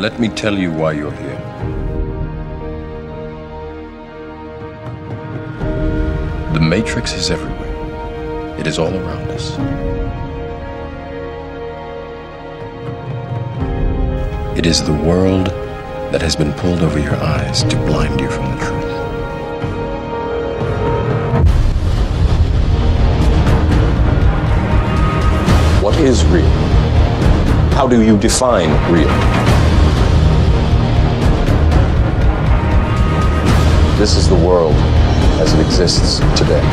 Let me tell you why you're here. The Matrix is everywhere. It is all around us. It is the world that has been pulled over your eyes to blind you from the truth. What is real? How do you define real? This is the world as it exists today.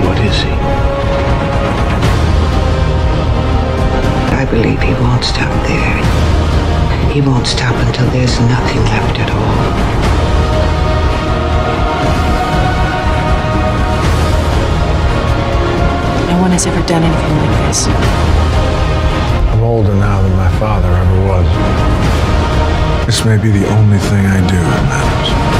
What is he? I believe he won't stop there. He won't stop until there's nothing left at all. No one has ever done anything like this. This may be the only thing I do that matters.